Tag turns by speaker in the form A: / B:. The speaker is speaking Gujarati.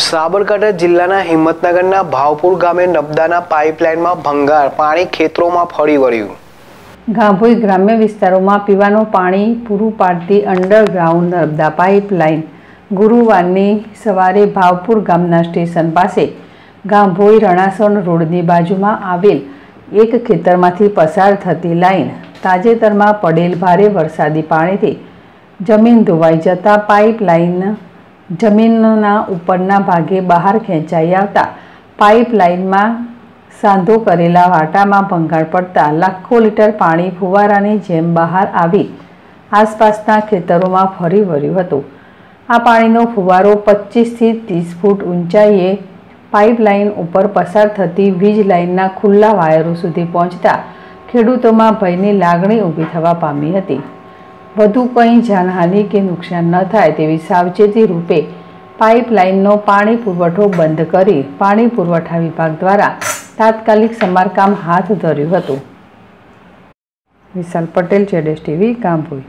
A: સાબરકાંઠા જિલ્લાના હિંમતનગરના ભાવપુર ગામે નબદાના પાઇપલાઇનમાં ભંગાર, પાણી ખેતરોમાં ફરી વળ્યું.
B: ગાંભોઈ ગ્રામ્ય વિસ્તારોમાં પીવાનું પાણી પૂરું પાડતી અંડરગ્રાઉન્ડ નર્મદા પાઇપલાઇન. ગુરુવારની સવારે ભાવપુર ગામના સ્ટેશન પાસે ગાંભોઈ રણાસણ રોડની બાજુમાં આવેલ એક ખેતરમાંથી પસાર થતી લાઇન તાજેતરમાં પડેલ ભારે વરસાદી પાણીથી જમીન ધોવાઈ જતા પાઇપલાઇન જમીનના ઉપરના ભાગે બહાર ખેંચાઈ આવતા પાઇપલાઇનમાં સાંધો કરેલા વાટામાં ભંગાળ પડતા લાખો લીટર પાણી ફુવારાની જેમ બહાર આવી આસપાસના ખેતરોમાં ફરી વળ્યું હતું. આ પાણીનો ફુવારો પચીસથી ત્રીસ ફૂટ ઊંચાઈએ પાઇપલાઇન ઉપર પસાર થતી વીજ લાઇનના ખુલ્લા વાયરો સુધી પહોંચતા ખેડૂતોમાં ભયની લાગણી ઊભી થવા પામી હતી. વધુ કંઈ જાનહાનિ કે નુકસાન ન થાય તેવી સાવચેતી રૂપે પાઇપલાઇનનો પાણી પુરવઠો બંધ કરી પાણી પુરવઠા વિભાગ દ્વારા તાત્કાલિક સમારકામ હાથ ધર્યું હતું. વિશાલ પટેલ, જેડેશ ટીવી, ગાંભોઈ.